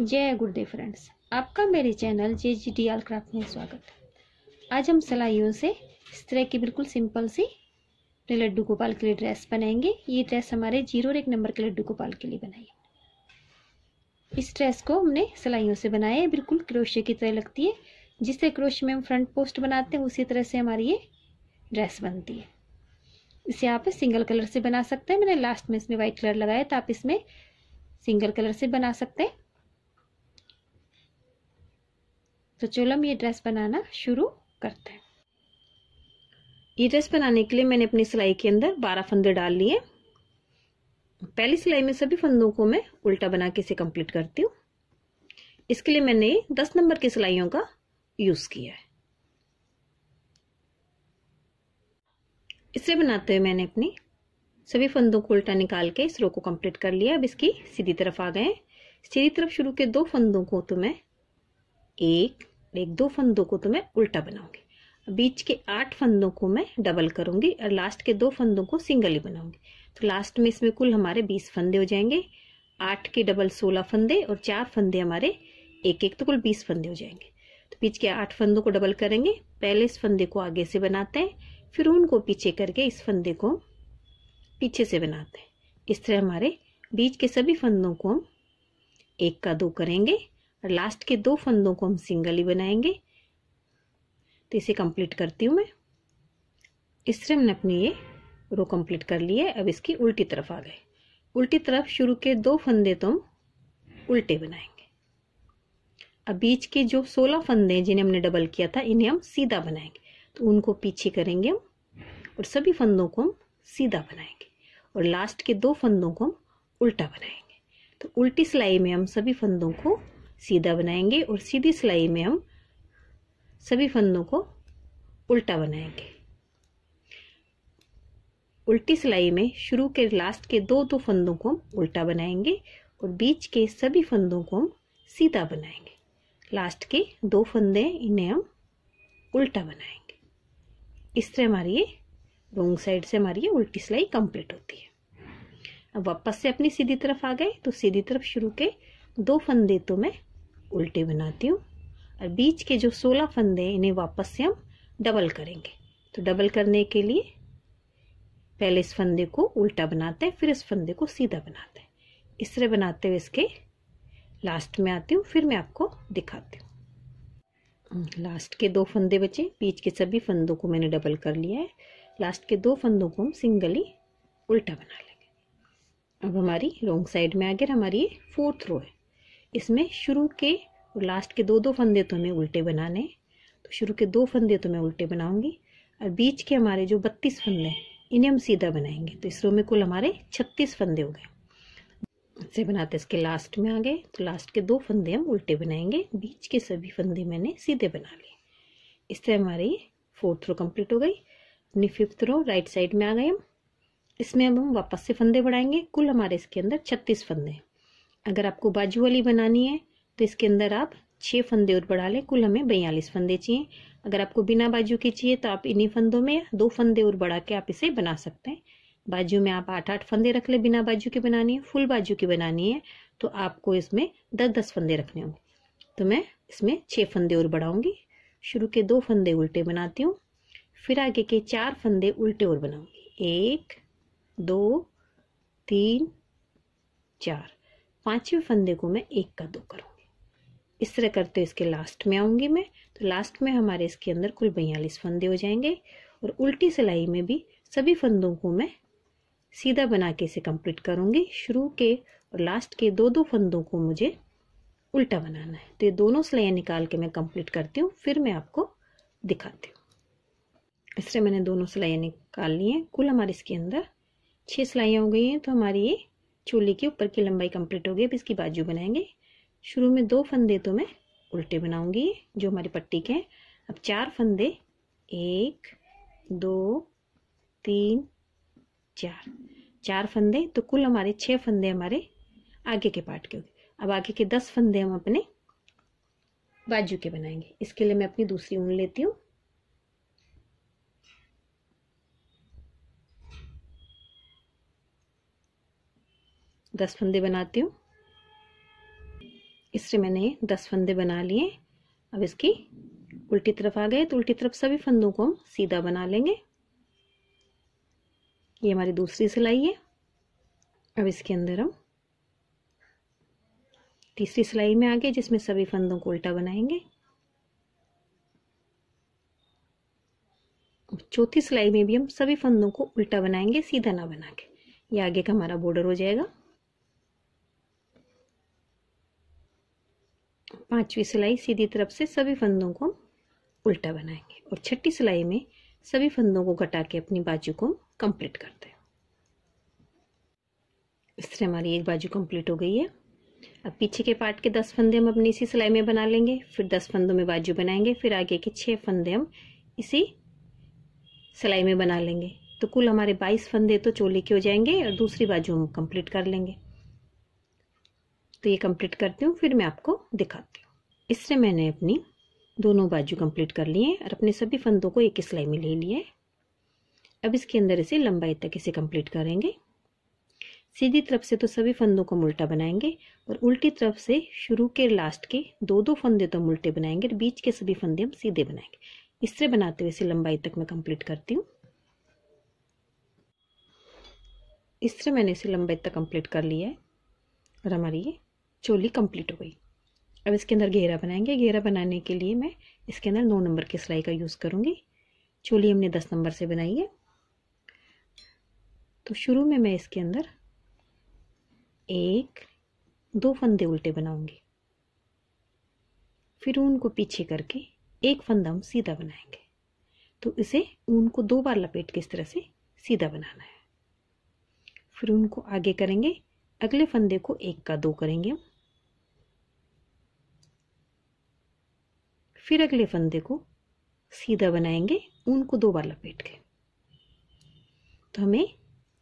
जय गुरुदेव फ्रेंड्स, आपका मेरे channel J G D all craft में स्वागत है। आज हम सिलाइयों से इस तरह की बिल्कुल सिंपल सी अपने लड्डू गोपाल के लिए ड्रेस बनाएँगे। ये ड्रेस हमारे ज़ीरो और एक नंबर के लड्डू गोपाल के लिए बनाई है। इस ड्रेस को हमने सिलाइयों से बनाया है बिल्कुल क्रोशे की तरह लगती है। जिस तरह क्रोशे में हम फ्रंट पोस्ट बनाते हैं, उसी तरह से हमारी ये ड्रेस बनती है। इसे आप सिंगल कलर से बना सकते हैं। मैंने लास्ट में इसमें व्हाइट कलर लगाया तो आप इसमें सिंगल कलर से बना सकते हैं। तो चलो हम ये ड्रेस बनाना शुरू करते हैं। ये ड्रेस बनाने के लिए मैंने अपनी सिलाई के अंदर बारह फंदे डाल लिए। पहली सिलाई में सभी फंदों को मैं उल्टा बना के इसे कंप्लीट करती हूँ। इसके लिए मैंने दस नंबर की सिलाइयों का यूज़ किया है। इसे बनाते हुए मैंने अपनी सभी फंदों को उल्टा निकाल के इस रो को कंप्लीट कर लिया। अब इसकी सीधी तरफ़ आ गए सीधी तरफ़ शुरू के दो फंदों को तो मैं एक एक दो फंदों को तो मैं उल्टा बनाऊँगी। बीच के आठ फंदों को मैं डबल करूँगी और लास्ट के दो फंदों को सिंगल ही बनाऊँगी। तो लास्ट में इसमें कुल हमारे बीस फंदे हो जाएँगे। आठ के डबल सोलह फंदे और चार फंदे हमारे एक एक तो कुल बीस फंदे हो जाएँगे। तो बीच के आठ फंदों को डबल करेंगे। पहले इस फंदे को आगे से बनाते हैं, फिर उनको पीछे करके इस फंदे को पीछे से बनाते हैं। इस तरह हमारे बीच के सभी फंदों को हम एक का दो करेंगे। और लास्ट के दो फंदों को हम सिंगल ही बनाएँगे। तो इसे कंप्लीट करती हूँ मैं। इस तरह हमने अपनी ये रो कंप्लीट कर ली है। अब इसकी उल्टी तरफ़ आ गए। उल्टी तरफ़ शुरू के दो फंदे तो हम उल्टे बनाएँगे। अब बीच के जो सोलह फंदे हैं, जिन्हें हमने डबल किया था, इन्हें हम सीधा बनाएँगे। तो उनको पीछे करेंगे हम और सभी फंदों को हम सीधा बनाएँगे और लास्ट के दो फंदों को हम उल्टा बनाएँगे। तो उल्टी सिलाई में हम सभी फंदों को सीधा बनाएँगे और सीधी सिलाई में हम सभी फंदों को उल्टा बनाएँगे। उल्टी सिलाई में शुरू के लास्ट के दो दो फंदों को हम उल्टा बनाएँगे और बीच के सभी फंदों को हम सीधा बनाएँगे। लास्ट के दो फंदे इन्हें हम उल्टा बनाएँगे। इस तरह हमारी ये रोंग साइड से हमारी ये उल्टी सिलाई कंप्लीट होती है। अब वापस से अपनी सीधी तरफ़ आ गए तो सीधी तरफ़ शुरू के दो फंदे तो मैं उल्टे बनाती हूँ और बीच के जो सोलह फंदे हैं, इन्हें वापस से हम डबल करेंगे। तो डबल करने के लिए पहले इस फंदे को उल्टा बनाते हैं, फिर इस फंदे को सीधा बनाते हैं। इस तरह बनाते हुए इसके लास्ट में आती हूँ, फिर मैं आपको दिखाती हूँ। लास्ट के दो फंदे बचे, बीच के सभी फंदों को मैंने डबल कर लिया है। लास्ट के दो फंदों को हम सिंगली उल्टा बना लेंगे। अब हमारी रोंग साइड में आगे हमारी ये फोर्थ रो है। इसमें शुरू के और लास्ट के दो दो फंदे तो हमें उल्टे बनाने तो शुरू के दो फंदे तो मैं उल्टे बनाऊँगी और बीच के हमारे जो बत्तीस फंदे हैं, इन्हें हम सीधा बनाएँगे। तो इस रो में कुल हमारे छत्तीस फंदे हो गए। इसे बनाते इसके लास्ट में आ गए तो लास्ट के दो फंदे हम उल्टे बनाएँगे। बीच के सभी फंदे मैंने सीधे बना लिए। इस तरह हमारी फोर्थ रो कंप्लीट हो गई। अपनी फिफ्थ रो राइट साइड में आ गए हम। इसमें अब हम वापस से फंदे बढ़ाएँगे। कुल हमारे इसके अंदर छत्तीस फंदे हैं। अगर आपको बाजू वाली बनानी है तो इसके अंदर आप छः फंदे और बढ़ा लें। कुल हमें बयालीस फंदे चाहिए। अगर आपको बिना बाजू के चाहिए तो आप इन्हीं फंदों में दो फंदे और बढ़ा के आप इसे बना सकते हैं। बाजू में आप आठ आठ फंदे रख लें बिना बाजू के बनानी है। फुल बाजू की बनानी है तो आपको इसमें दस दस फंदे रखने होंगे। तो मैं इसमें छः फंदे और बढ़ाऊँगी। शुरू के दो फंदे उल्टे बनाती हूँ। फिर आगे के चार फंदे उल्टे और बनाऊँगी। एक, दो, तीन, चार। पाँचवें फंदे को मैं एक का दो करूँगी। इस तरह करते इसके लास्ट में आऊँगी मैं तो लास्ट में हमारे इसके अंदर कुल बयालीस फंदे हो जाएँगे और उल्टी सिलाई में भी सभी फंदों को मैं सीधा बना के इसे कंप्लीट करूँगी। शुरू के और लास्ट के दो दो फंदों को मुझे उल्टा बनाना है। तो ये दोनों सिलाइयाँ निकाल के मैं कंप्लीट करती हूँ, फिर मैं आपको दिखाती हूँ। इस तरह मैंने दोनों सिलाइयाँ निकाल ली हैं। कुल हमारे इसके अंदर छः सिलाइयाँ हो गई हैं तो हमारी ये चोली के ऊपर की लंबाई कंप्लीट हो गई अब इसकी बाजू बनाएँगे। शुरू में दो फंदे तो मैं उल्टे बनाऊँगी, जो हमारी पट्टी के हैं। अब चार फंदे। एक, दो, तीन, चार। चार फंदे तो कुल हमारे छः फंदे हमारे आगे के पार्ट के हो गए अब आगे के दस फंदे हम अपने बाजू के बनाएँगे। इसके लिए मैं अपनी दूसरी ऊन लेती हूँ। दस फंदे बनाती हूँ। इससे मैंने दस फंदे बना लिए। अब इसकी उल्टी तरफ़ आ गए तो उल्टी तरफ़ सभी फंदों को हम सीधा बना लेंगे। ये हमारी दूसरी सिलाई है। अब इसके अंदर हम तीसरी सिलाई में आ गए जिसमें सभी फंदों को उल्टा बनाएँगे। चौथी सिलाई में भी हम सभी फंदों को उल्टा बनाएँगे, सीधा ना बना के ये आगे का हमारा बॉर्डर हो जाएगा। पांचवी सिलाई सीधी तरफ़ से सभी फंदों को उल्टा बनाएँगे और छठी सिलाई में सभी फंदों को घटा के अपनी बाजू को कंप्लीट करते हैं। इस तरह हमारी एक बाजू कंप्लीट हो गई है। अब पीछे के पार्ट के दस फंदे हम अपनी इसी सिलाई में बना लेंगे, फिर दस फंदों में बाजू बनाएँगे, फिर आगे के छह फंदे हम इसी सिलाई में बना लेंगे। तो कुल हमारे बाईस फंदे तो चोली के हो जाएँगे और दूसरी बाजू हम कंप्लीट कर लेंगे। तो ये कंप्लीट करती हूँ, फिर मैं आपको दिखाती हूँ। इससे मैंने अपनी दोनों बाजू कंप्लीट कर लिए हैं और अपने सभी फंदों को एक सिलाई में ले लिए अब इसके अंदर इसे लंबाई तक इसे कंप्लीट करेंगे। सीधी तरफ़ से तो सभी फंदों को उल्टा बनाएँगे और उल्टी तरफ़ से शुरू के लास्ट के दो दो फंदे तो उल्टे बनाएँगे और बीच के सभी फंदे हम सीधे बनाएँगे। इस तरह बनाते हुए इसे लंबाई तक मैं कंप्लीट करती हूँ। इस तरह मैंने इसे लंबाई तक कंप्लीट कर लिया है। और हमारी ये चोली कंप्लीट हो गई। अब इसके अंदर घेरा बनाएँगे। घेरा बनाने के लिए मैं इसके अंदर नौ नंबर की सिलाई का यूज़ करूँगी। चोली हमने दस नंबर से बनाई है। तो शुरू में मैं इसके अंदर एक, दो फंदे उल्टे बनाऊँगी। फिर ऊन को पीछे करके एक फंदा हम सीधा बनाएँगे। तो इसे ऊन को दो बार लपेट के इस तरह से सीधा बनाना है। फिर उनको आगे करेंगे। अगले फंदे को एक का दो करेंगे हम। फिर अगले फंदे को सीधा बनाएँगे ऊन को दो बार लपेट के। तो हमें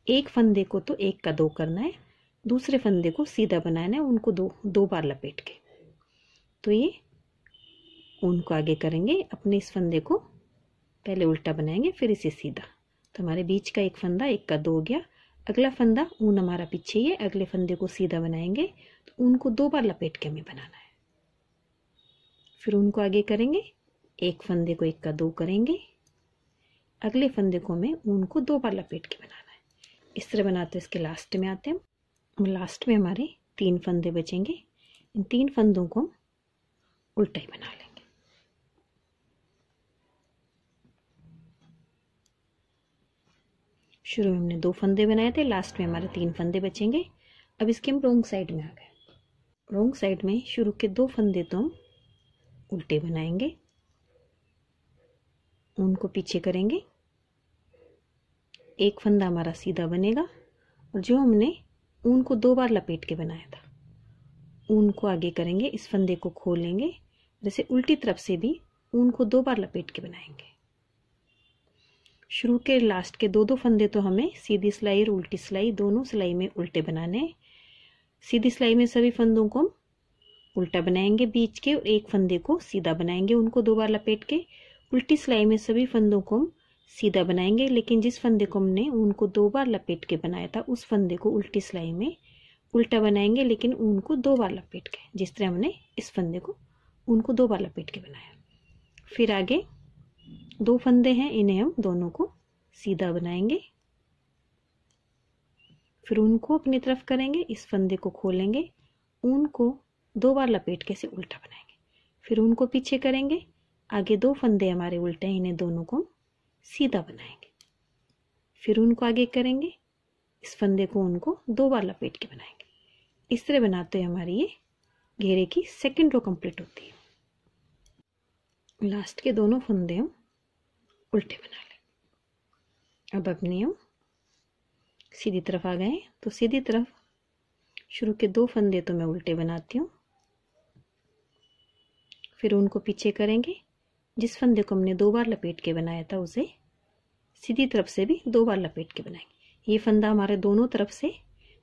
एक फंदे को तो एक का दो करना है, दूसरे फंदे को सीधा बनाना है, उनको दो दो बार लपेट के। तो ये ऊन को आगे करेंगे, अपने इस फंदे को पहले उल्टा बनाएँगे, फिर इसे सीधा। तो हमारे बीच का एक फंदा, एक का दो हो गया। अगला फंदा, ऊन हमारा पीछे ही है, अगले फंदे को सीधा बनाएँगे तो ऊन को दो बार लपेट के हमें बनाना है। फिर उनको आगे करेंगे। एक फंदे को एक का दो करेंगे। अगले फंदे को हमें ऊन को दो बार लपेट के बनाना है। इस तरह बनाते हैं, इसके लास्ट में आते हैं। लास्ट में हमारे तीन फंदे बचेंगे। इन तीन फंदों को हम उल्टा ही बना लेंगे। शुरू में हमने दो फंदे बनाए थे लास्ट में हमारे तीन फंदे बचेंगे। अब इसके हम रोंग साइड में आ गए। रोंग साइड में शुरू के दो फंदे तो हम उल्टे बनाएँगे। ऊन को पीछे करेंगे। एक फंदा हमारा सीधा बनेगा और जो हमने ऊन को दो बार लपेट के बनाया था, ऊन को आगे करेंगे, इस फंदे को खोलेंगे जैसे उल्टी तरफ़ से भी ऊन को दो बार लपेट के बनाएँगे। शुरू के लास्ट के दो दो फंदे तो हमें सीधी सिलाई और उल्टी सिलाई, दोनों सिलाई में उल्टे बनाने सीधी सिलाई में सभी फंदों को हम उल्टा बनाएँगे बीच के और एक फंदे को सीधा बनाएँगे उनको दो बार लपेट के। उल्टी सिलाई में सभी फंदों को हम सीधा बनाएँगे, लेकिन जिस फंदे को हमने उनको दो बार लपेट के बनाया था, उस फंदे को उल्टी सिलाई में उल्टा बनाएँगे, लेकिन ऊन को दो बार लपेट के, जिस तरह हमने इस फंदे को ऊन को दो बार लपेट के बनाया। फिर आगे दो फंदे हैं, इन्हें हम दोनों को सीधा बनाएँगे। फिर उनको अपनी तरफ़ करेंगे, इस फंदे को खोलेंगे ऊन को दो बार लपेट के इसे उल्टा बनाएँगे। फिर उनको पीछे करेंगे। आगे दो फंदे हमारे उल्टे हैं, इन्हें दोनों को सीधा बनाएँगे। फिर उनको आगे करेंगे। इस फंदे को उनको दो बार लपेट के बनाएँगे। इस तरह बनाते हैं हमारी ये घेरे की सेकेंड रो कंप्लीट होती है। लास्ट के दोनों फंदे हम उल्टे बना लें। अब अपने हम सीधी तरफ़ आ गए तो सीधी तरफ़ शुरू के दो फंदे तो मैं उल्टे बनाती हूँ। फिर उनको पीछे करेंगे। जिस फंदे को हमने दो बार लपेट के बनाया था, उसे सीधी तरफ़ से भी दो बार लपेट के बनाएँगे। ये फंदा हमारे दोनों तरफ़ से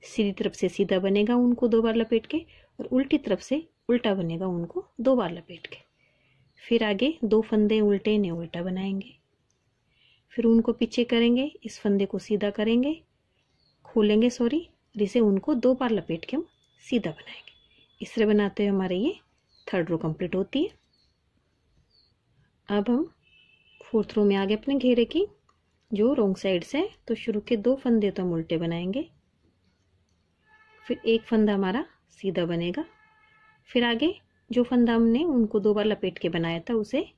सीधी तरफ़ से सीधा बनेगा उनको दो बार लपेट के और उल्टी तरफ़ से उल्टा बनेगा उनको दो बार लपेट के। फिर आगे दो फंदे उल्टे ने उल्टा बनाएँगे। फिर उनको पीछे करेंगे, इस फंदे को सीधा करेंगे, खोलेंगे, सॉरी इसे उनको दो बार लपेट के हम सीधा बनाएँगे। इस तरह बनाते हुए हमारे ये थर्ड रो कंप्लीट होती है। अब हम फोर्थ रो में आ गए अपने घेरे की, जो रोंग साइड से है तो शुरू के दो फंदे तो हम उल्टे बनाएँगे। फिर एक फंदा हमारा सीधा बनेगा। फिर आगे जो फंदा हमने उनको दो बार लपेट के बनाया था, उसे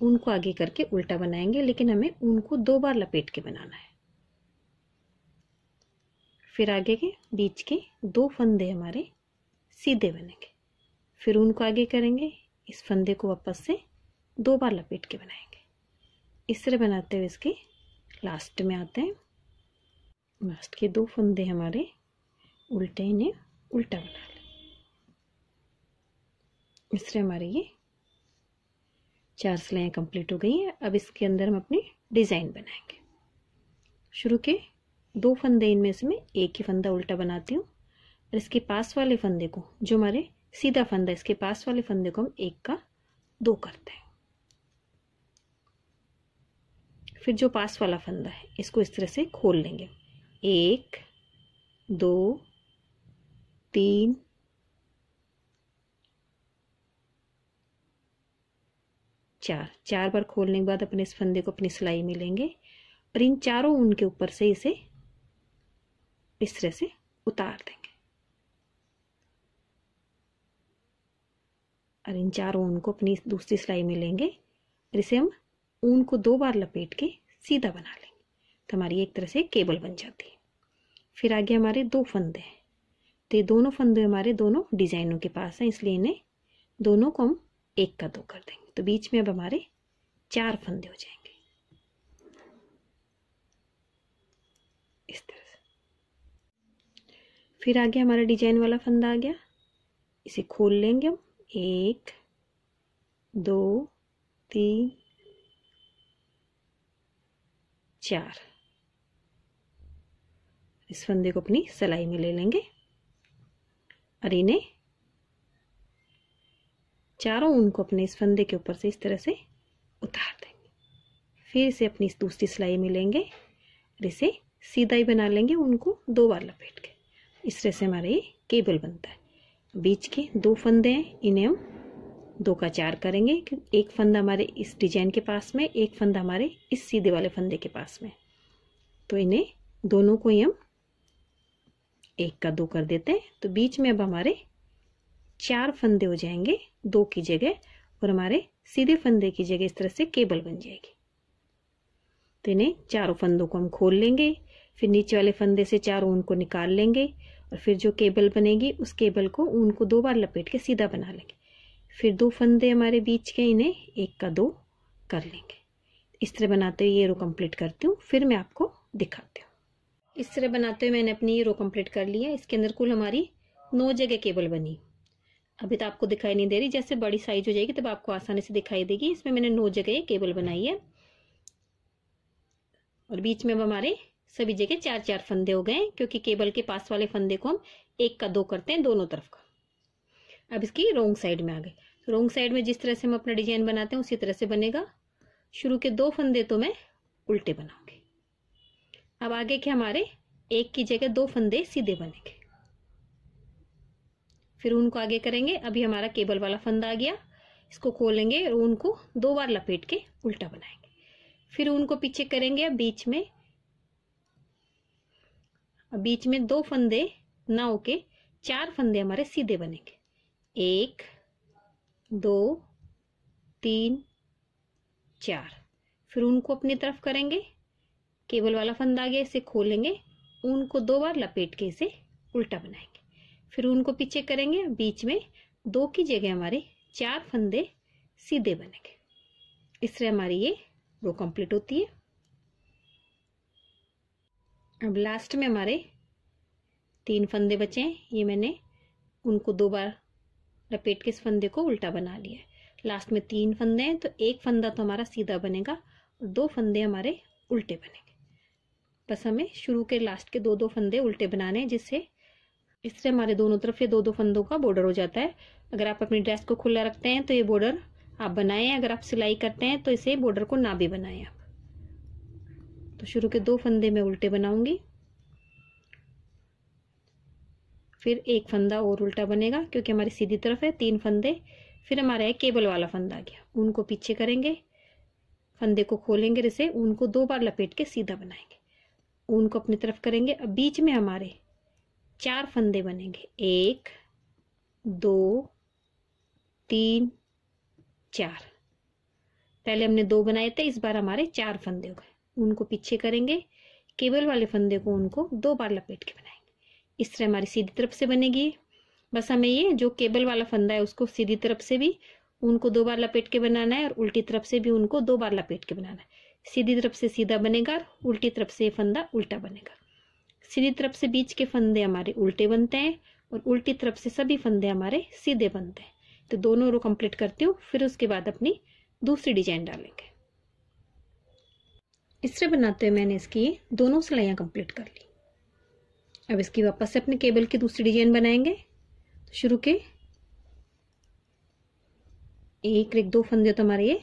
उनको आगे करके उल्टा बनाएँगे, लेकिन हमें उनको दो बार लपेट के बनाना है। फिर आगे के बीच के दो फंदे हमारे सीधे बनेंगे। फिर उनको आगे करेंगे, इस फंदे को वापस से दो बार लपेट के बनाएँगे। इस तरह बनाते हुए इसके लास्ट में आते हैं। लास्ट के दो फंदे हमारे उल्टे इन्हें उल्टा बना लें। इस तरह हमारे ये चार सिलाइयाँ कंप्लीट हो गई हैं। अब इसके अंदर हम अपनी डिज़ाइन बनाएँगे। शुरू के दो फंदे इनमें से मैं एक ही फंदा उल्टा बनाती हूँ और इसके पास वाले फंदे को, जो हमारे सीधा फंदा, इसके पास वाले फंदे को हम एक का दो करते हैं। फिर जो पास वाला फंदा है, इसको इस तरह से खोल लेंगे। एक, दो, तीन, चार। चार बार खोलने के बाद अपने इस फंदे को अपनी सिलाई में लेंगे और इन चारों ऊन के ऊपर से इसे इस तरह से उतार देंगे। और इन चारों ऊन को अपनी दूसरी सिलाई में लेंगे। और इसे हम ऊन को दो बार लपेट के सीधा बना लेंगे। तो हमारी एक तरह से केबल बन जाती है। फिर आगे हमारे दो फंदे हैं। तो ये दोनों फंदे हमारे दोनों डिजाइनों के पास हैं, इसलिए इन्हें दोनों को हम एक का दो कर देंगे। तो बीच में अब हमारे चार फंदे हो जाएँगे। इस तरह से। फिर आगे हमारा डिज़ाइन वाला फंदा आ गया। इसे खोल लेंगे हम। एक, दो, तीन, चार। इस फंदे को अपनी सिलाई में ले लेंगे और इन्हें चारों ऊन को अपने इस फंदे के ऊपर से इस तरह से उतार देंगे। फिर इसे अपनी इस दूसरी सिलाई में लेंगे और इसे सीधा ही बना लेंगे उनको दो बार लपेट के। इस तरह से हमारा ये केबल बनता है। बीच के दो फंदे हैं, इन्हें हम दो का चार करेंगे। एक फंदा हमारे इस डिज़ाइन के पास में, एक फंदा हमारे इस सीधे वाले फंदे के पास में। तो इन्हें दोनों को ही हम एक का दो कर देते हैं। तो बीच में अब हमारे चार फंदे हो जाएँगे दो की जगह, और हमारे सीधे फंदे की जगह इस तरह से केबल बन जाएगी। तो इन्हें चारों फंदों को हम खोल लेंगे, फिर नीचे वाले फंदे से चारों ऊन को निकाल लेंगे और फिर जो केबल बनेगी, उस केबल को ऊन को दो बार लपेट के सीधा बना लेंगे। फिर दो फंदे हमारे बीच के इन्हें एक का दो कर लेंगे। इस तरह बनाते हुए ये रो कंप्लीट करती हूँ, फिर मैं आपको दिखाती हूँ। इस तरह बनाते हुए मैंने अपनी ये रो कंप्लीट कर लिया इसके अंदर कुल हमारी नौ जगह केबल बनी। अभी तो आपको दिखाई नहीं दे रही, जैसे बड़ी साइज़ हो जाएगी, तब आपको आसानी से दिखाई देगी। इसमें मैंने नौ जगह केबल बनाई है। और बीच में अब हमारे सभी जगह चार चार फंदे हो गए क्योंकि केबल के पास वाले फंदे को हम एक का दो करते हैं दोनों तरफ़ का। अब इसकी रोंग साइड में आ गए। रोंग साइड में जिस तरह से हम अपना डिज़ाइन बनाते हैं, उसी तरह से बनेगा। शुरू के दो फंदे तो मैं उल्टे बनाऊँगी। अब आगे के हमारे एक की जगह दो फंदे सीधे बनेंगे। फिर उनको आगे करेंगे। अभी हमारा केबल वाला फंदा आ गया। इसको खोलेंगे और ऊन को दो बार लपेट के उल्टा बनाएँगे। फिर उनको पीछे करेंगे। बीच में बीच में दो फंदे ना होके चार फंदे हमारे सीधे बनेंगे। एक, दो, तीन, चार। फिर उनको अपनी तरफ़ करेंगे, केबल वाला फंदा आ गया इसे खोलेंगे ऊन को दो बार लपेट के इसे उल्टा बनाएँगे। फिर उनको पीछे करेंगे बीच में दो की जगह हमारे चार फंदे सीधे बनेंगे। इस तरह हमारी ये रो कंप्लीट होती है। अब लास्ट में हमारे तीन फंदे बचे हैं। ये मैंने उनको दो बार लपेट के इस फंदे को उल्टा बना लिया है। लास्ट में तीन फंदे हैं तो एक फंदा तो हमारा सीधा बनेगा और दो फंदे हमारे उल्टे बनेंगे। बस हमें शुरू के लास्ट के दो दो फंदे उल्टे बनाने हैं, जिससे इससे हमारे दोनों तरफ़ ये दो दो फंदों का बॉर्डर हो जाता है। अगर आप अपनी ड्रेस को खुला रखते हैं तो ये बॉर्डर आप बनाएँ। अगर आप सिलाई करते हैं तो इसे बॉर्डर को ना भी बनाएँ आप। तो शुरू के दो फंदे मैं उल्टे बनाऊँगी। फिर एक फंदा और उल्टा बनेगा, क्योंकि हमारी सीधी तरफ़ है, तीन फंदे। फिर हमारा है केबल वाला फंदा आ गया। उनको पीछे करेंगे, फंदे को खोलेंगे जैसे उनको दो बार लपेट के सीधा बनाएँगे। ऊन को अपनी तरफ़ करेंगे। अब बीच में हमारे चार फंदे बनेंगे। एक, दो, तीन, चार। पहले हमने दो बनाए थे, इस बार हमारे चार फंदे हो गए। उनको पीछे करेंगे। केबल वाले फंदे को उनको दो बार लपेट के बनाएँगे। इस तरह हमारी सीधी तरफ़ से बनेगी। बस हमें ये जो केबल वाला फंदा है उसको सीधी तरफ़ से भी उनको दो बार लपेट के बनाना है और उल्टी तरफ़ से भी उनको दो बार लपेट के बनाना है। सीधी तरफ़ से सीधा बनेगा और उल्टी तरफ़ से फंदा उल्टा बनेगा। सीधी तरफ़ से बीच के फंदे हमारे उल्टे बनते हैं और उल्टी तरफ़ से सभी फंदे हमारे सीधे बनते हैं। तो दोनों रो कंप्लीट करती हूँ, फिर उसके बाद अपनी दूसरी डिज़ाइन डालेंगे। इस तरह बनाते हुए मैंने इसकी दोनों सिलाइयाँ कंप्लीट कर ली। अब इसकी वापस से अपने केबल की दूसरी डिज़ाइन बनाएँगे। तो शुरू के एक एक दो फंदे तो हमारे ये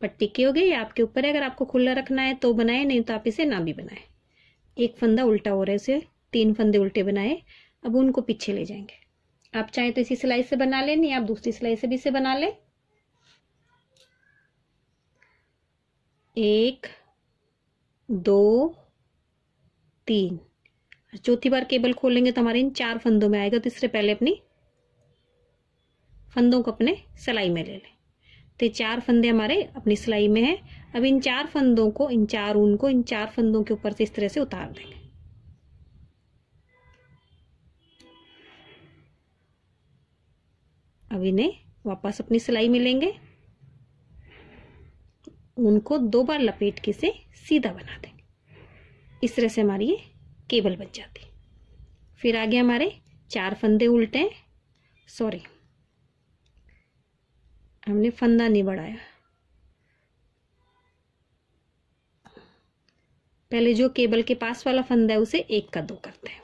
पट्टी के हो गए। आपके ऊपर है। अगर आपको खुला रखना है तो बनाए, नहीं तो आप इसे ना भी बनाए। एक फंदा उल्टा हो रहा है इसे तीन फंदे उल्टे बनाए। अब उनको पीछे ले जाएँगे। आप चाहे तो इसी सिलाई से बना लें, नहीं, आप दूसरी सिलाई से भी इसे बना लें। एक, दो, तीन। चौथी बार केबल खोलेंगे तो हमारे इन चार फंदों में आएगा तो इससे पहले अपनी फंदों को अपने सिलाई में ले लें। तो ये चार फंदे हमारे अपनी सिलाई में है। अब इन चार फंदों को, इन चार ऊन को, इन चार फंदों के ऊपर से इस तरह से उतार देंगे। अब इन्हें वापस अपनी सिलाई में लेंगे। उनको दो बार लपेट के से सीधा बना देंगे। इस तरह से हमारी ये केबल बच जाती। फिर आगे हमारे चार फंदे उल्टे हैं। सॉरी हमने फंदा नहीं बढ़ाया। पहले जो केबल के पास वाला फंदा है, उसे एक का दो करते हैं।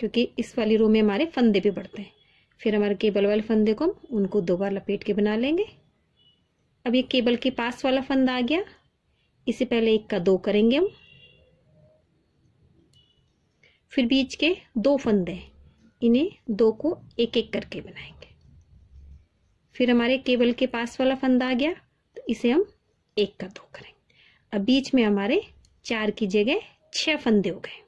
क्योंकि इस वाली रो में हमारे फंदे भी बढ़ते हैं। फिर हमारे केबल वाले फंदे को हम उनको दो बार लपेट के बना लेंगे। अब ये केबल के पास वाला फंदा आ गया। इसे पहले एक का दो करेंगे हम। फिर बीच के दो फंदे, इन्हें दो को एक एक करके बनाएँगे। फिर हमारे केबल के पास वाला फंदा आ गया तो इसे हम एक का दो करेंगे। अब बीच में हमारे चार की जगह छह फंदे हो गए।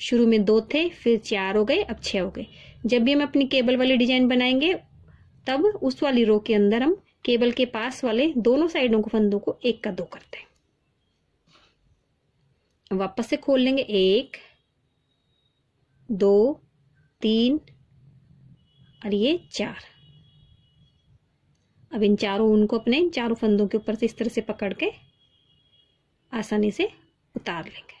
शुरू में दो थे, फिर चार हो गए, अब छह हो गए। जब भी हम अपनी केबल वाली डिज़ाइन बनाएँगे, तब उस वाली रो के अंदर हम केबल के पास वाले दोनों साइडों को फंदों को एक का दो करते हैं। वापस से खोल लेंगे। एक, दो, तीन और ये चार। अब इन चारों ऊन को अपने चारों फंदों के ऊपर से इस तरह से पकड़ के आसानी से उतार लेंगे।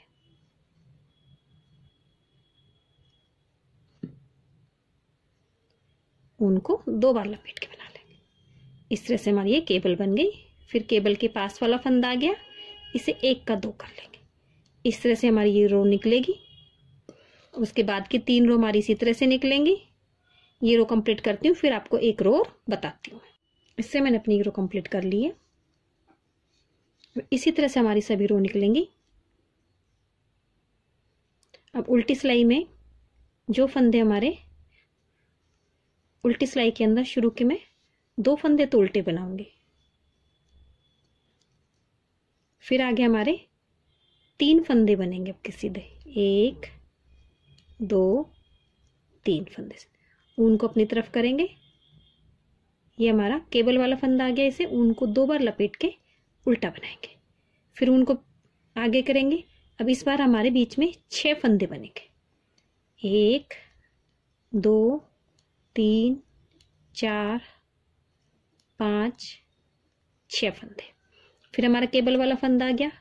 ऊन को दो बार लपेट के बना इस तरह से हमारी ये केबल बन गई। फिर केबल के पास वाला फंदा आ गया। इसे एक का दो कर लेंगे। इस तरह से हमारी ये रो निकलेगी। उसके बाद की तीन रो हमारी इसी तरह से निकलेंगी। ये रो कंप्लीट करती हूँ, फिर आपको एक रो बताती हूँ इससे मैंने अपनी रो कंप्लीट कर ली है। इसी तरह से हमारी सभी रो निकलेंगी। अब उल्टी सिलाई में जो फंदे हमारे, उल्टी सिलाई के अंदर शुरू के मैं दो फंदे तो उल्टे बनाऊँगी। फिर आगे हमारे तीन फंदे बनेंगे आपके सीधे। एक, दो, तीन फंदे ऊन को अपनी तरफ़ करेंगे। ये हमारा केबल वाला फंदा आ गया इसे। ऊन को दो बार लपेट के उल्टा बनाएँगे। फिर उनको आगे करेंगे। अब इस बार हमारे बीच में छह फंदे बनेंगे। एक, दो, तीन, चार पाँच छः फंदे। फिर हमारा केबल वाला फंदा आ गया।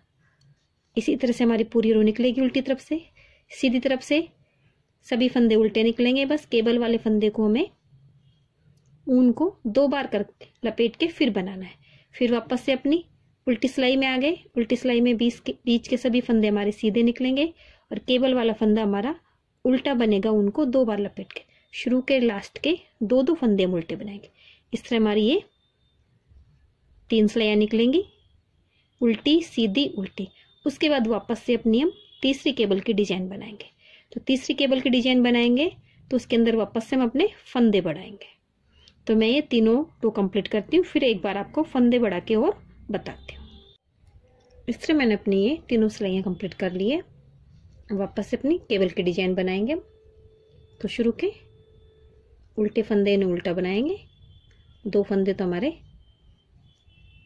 इसी तरह से हमारी पूरी रो निकलेगी उल्टी तरफ़ से, सीधी तरफ़ से। सभी फंदे उल्टे निकलेंगे, बस केबल वाले फंदे को हमें ऊन को दो बार कर लपेट के फिर बनाना है। फिर वापस से अपनी उल्टी सिलाई में आ गए। उल्टी सिलाई में बीच के बीच के सभी फंदे हमारे सीधे निकलेंगे और केबल वाला फंदा हमारा उल्टा बनेगा उनको दो बार लपेट के। शुरू के लास्ट के दो दो फंदे हम उल्टे बनाएँगे। इस तरह हमारी ये तीन सिलाइयाँ निकलेंगी। उल्टी, सीधी, उल्टी। उसके बाद वापस से अपनी हम तीसरी केबल की डिज़ाइन बनाएँगे। तो तीसरी केबल की डिज़ाइन बनाएँगे तो उसके अंदर वापस से हम अपने फंदे बढ़ाएँगे। तो मैं ये तीनों रो कंप्लीट करती हूँ, फिर एक बार आपको फंदे बढ़ा के और बताती हूँ। इस तरह मैंने अपनी ये तीनों सिलाइयाँ कंप्लीट कर ली है। वापस से अपनी केबल की डिज़ाइन बनाएँगे तो शुरू के उल्टे फंदे इन्हें उल्टा बनाएँगे। दो फंदे तो हमारे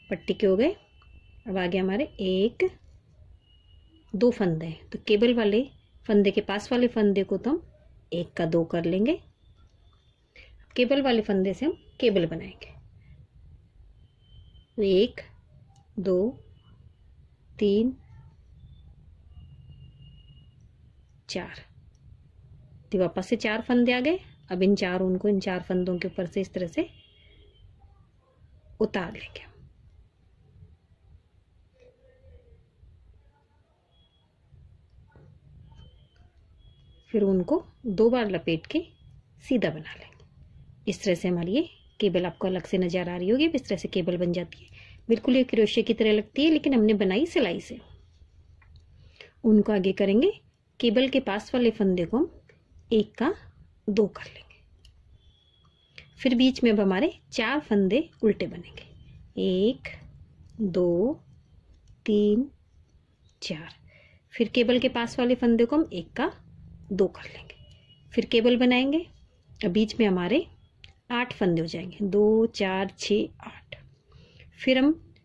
पट्टी के हो गए। अब आगे हमारे एक, दो फंदे हैं। तो केबल वाले फंदे के पास वाले फंदे को तो हम एक का दो कर लेंगे। केबल वाले फंदे से हम केबल बनाएँगे। तो एक, दो, तीन, चार। तो वापस से चार फंदे आ गए। अब इन चार उनको इन चार फंदों के ऊपर से इस तरह से उतार लेंगे फिर उनको दो बार लपेट के सीधा बना लेंगे। इस तरह से हमारी ये केबल आपको अलग से नज़र आ रही होगी इस तरह से केबल बन जाती है। बिल्कुल ये क्रोशिया की तरह लगती है, लेकिन हमने बनाई सिलाई से। उनको आगे करेंगे, केबल के पास वाले फंदे को हम एक का दो कर लेंगे। फिर बीच में अब हमारे चार फंदे उल्टे बनेंगे। एक, दो, तीन, चार। फिर केबल के पास वाले फंदे को हम एक का दो कर लेंगे। फिर केबल बनाएँगे, और बीच में हमारे आठ फंदे हो जाएँगे। दो, चार छ आठ। फिर हम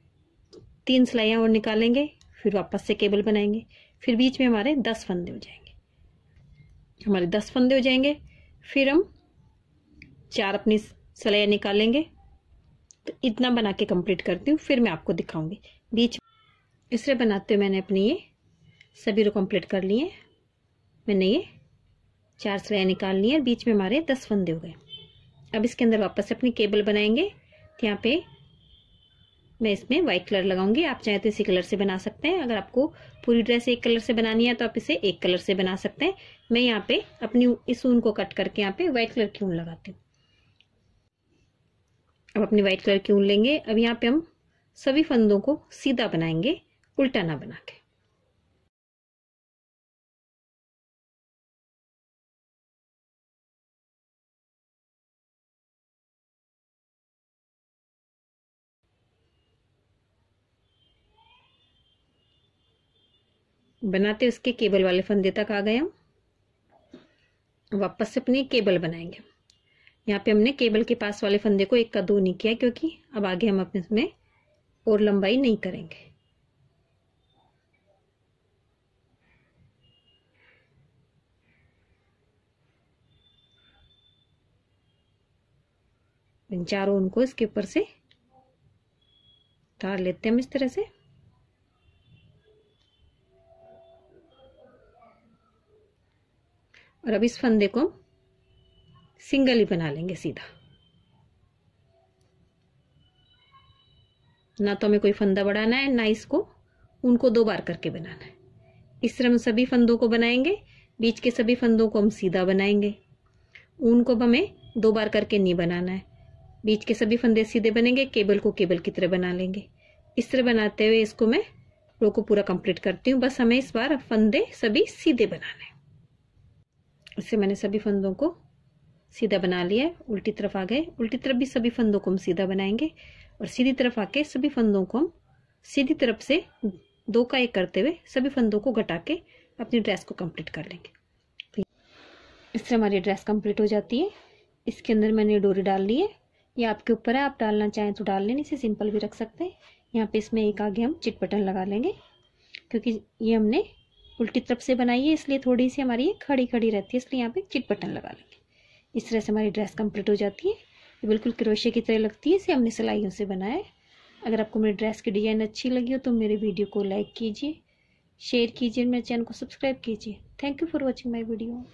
तीन सिलाइयाँ और निकालेंगे, फिर वापस से केबल बनाएँगे। फिर बीच में हमारे दस फंदे हो जाएँगे। हमारे दस फंदे हो जाएँगे। फिर हम चार अपनी सिलाइयाँ निकालेंगे। तो इतना बना के कंप्लीट करती हूँ, फिर मैं आपको दिखाऊँगी। बीच इस तरह बनाते हुए मैंने अपनी ये सभी रो कंप्लीट कर लिए मैंने ये चार सिलाइयाँ निकाल ली है बीच में हमारे दस फंदे हो गए। अब इसके अंदर वापस अपनी केबल बनाएँगे। तो यहाँ पे मैं इसमें व्हाइट कलर लगाऊँगी। आप चाहे तो इसी कलर से बना सकते हैं। अगर आपको पूरी ड्रेस एक कलर से बनानी है तो आप इसे एक कलर से बना सकते हैं। मैं यहाँ पे अपनी इस ऊन को कट करके यहाँ पे व्हाइट कलर की ऊन लगाती हूँ। अब अपनी व्हाइट कलर की ऊन लेंगे। अब यहाँ पे हम सभी फंदों को सीधा बनाएँगे, उल्टा ना बना के। बनाते उसके केबल वाले फंदे तक आ गए हम। वापस से अपनी केबल बनाएँगे। यहाँ पे हमने केबल के पास वाले फंदे को एक का दो नहीं किया क्योंकि अब आगे हम अपने इसमें और लंबाई नहीं करेंगे। चारों उनको इसके ऊपर से तार लेते हैं हम इस तरह से। और अब इस फंदे को सिंगल ही बना लेंगे सीधा। ना तो हमें कोई फंदा बढ़ाना है, ना इसको उनको दो बार करके बनाना है। इस तरह हम सभी फंदों को बनाएँगे, बीच के सभी फंदों को हम सीधा बनाएँगे। ऊन को हमें दो बार करके नहीं बनाना है। बीच के सभी फंदे सीधे बनेंगे, केबल को केबल की तरह बना लेंगे। इस तरह बनाते हुए इसको मैं रो को पूरा कंप्लीट करती हूँ। बस हमें इस बार फंदे सभी सीधे बनाने इससे मैंने सभी फंदों को सीधा बना लिया उल्टी तरफ़ आ गए। उल्टी तरफ़ भी सभी फंदों को हम सीधा बनाएँगे और सीधी तरफ़ आके सभी फंदों को हम सीधी तरफ़ से दो का एक करते हुए सभी फंदों को घटा के अपनी ड्रेस को कंप्लीट कर लेंगे। तो इससे हमारी ड्रेस कंप्लीट हो जाती है। इसके अंदर मैंने डोरी डाल ली है। ये आपके ऊपर है। आप डालना चाहें तो डाल लें। इसे सिंपल भी रख सकते हैं। यहाँ पे इसमें एक आगे हम चिट बटन लगा लेंगे, क्योंकि ये हमने उल्टी तरफ़ से बनाई है इसलिए थोड़ी सी हमारी ये खड़ी खड़ी रहती है, इसलिए यहाँ पे चिट बटन लगा लेंगे। इस तरह से हमारी ड्रेस कंप्लीट हो जाती है। ये बिल्कुल क्रोशे की तरह लगती है, इसे हमने सिलाइयों से बनाया है। अगर आपको मेरी ड्रेस की डिज़ाइन अच्छी लगी हो तो मेरे वीडियो को लाइक कीजिए, शेयर कीजिए, मेरे चैनल को सब्सक्राइब कीजिए। Thank you for watching my video.